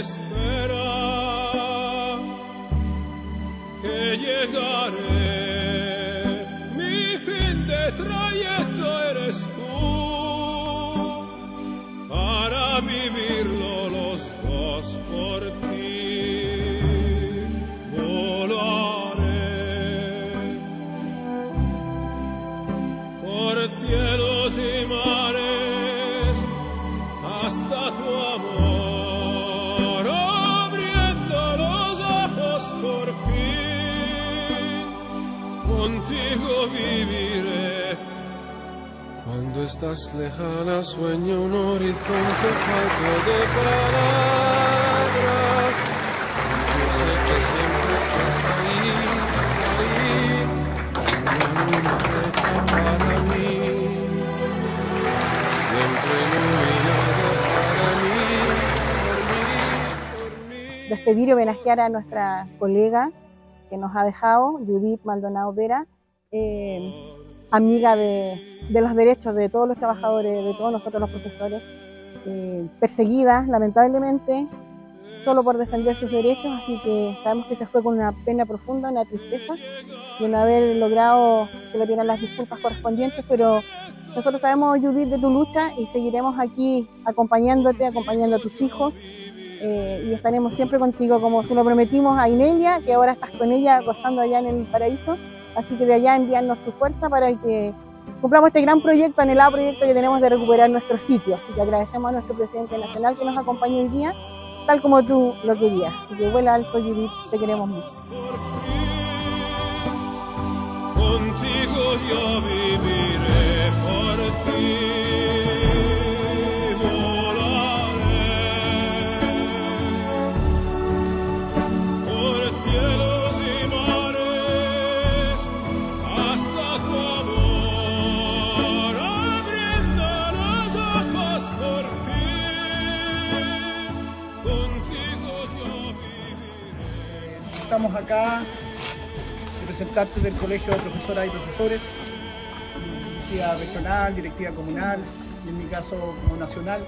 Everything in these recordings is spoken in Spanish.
espera que llegaré. Mi fin de trayecto eres tú para vivirlo los dos por ti. Volaré por cielos y mares hasta contigo viviré. Cuando estás lejana sueño un horizonte falto de palabras. Yo sé que siempre estás ahí, ahí, una para mí. Siempre iluminado para mí, por mí, por mí. despedir y homenajear a nuestra colega que nos ha dejado, Judith Maldonado Vera, eh, amiga de, de los derechos de todos los trabajadores, de todos nosotros los profesores, eh, perseguida lamentablemente solo por defender sus derechos, así que sabemos que se fue con una pena profunda, una tristeza, y no haber logrado que se le dieran las disculpas correspondientes, pero nosotros sabemos, Judith, de tu lucha y seguiremos aquí acompañándote, acompañando a tus hijos, eh, y estaremos siempre contigo, como se lo prometimos a Inelia, que ahora estás con ella gozando allá en el paraíso. Así que de allá envíanos tu fuerza para que cumplamos este gran proyecto, anhelado proyecto que tenemos de recuperar nuestro sitio. Así que agradecemos a nuestro presidente nacional que nos acompañó hoy día, tal como tú lo querías. Así que vuela alto, Judith, te queremos mucho. Contigo yo viviré por ti. Estamos acá, representantes del Colegio de Profesoras y Profesores, directiva regional, directiva comunal y en mi caso como nacional.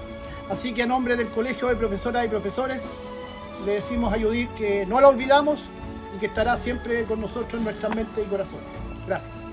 Así que a nombre del Colegio de Profesoras y Profesores le decimos a Judith que no la olvidamos y que estará siempre con nosotros en nuestra mente y corazón. Gracias.